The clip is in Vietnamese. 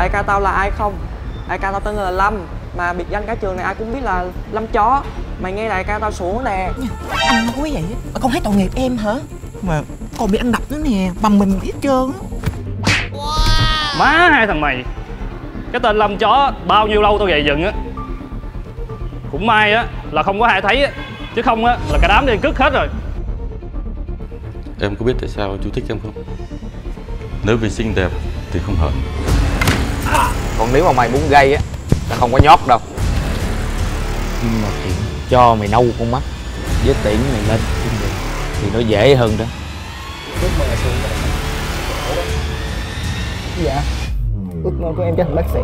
đại ca tao là ai không? Đại ca tao tên là lâm. Mà biệt danh cả trường này ai cũng biết là lâm chó. Mày nghe đại ca tao sủa nè. Anh nói vậy? Á con thấy tội nghiệp em hả? Mà còn bị anh đập nữa nè. Bằng mình hết trơn á. Má hai thằng mày. Cái tên Lâm chó bao nhiêu lâu tao gầy dựng á. Cũng may á là không có ai thấy á. Chứ không á là cả đám đi cất hết rồi. Em có biết tại sao chú thích em không? Nếu vì xinh đẹp thì không hận còn nếu mà mày muốn gây á là không có nhót đâu. Nhưng mà chuyện cho mày nâu con mắt với tiễn mày lên thì nó dễ hơn đó. Dạ. Ước mơ của em trở thành bác sĩ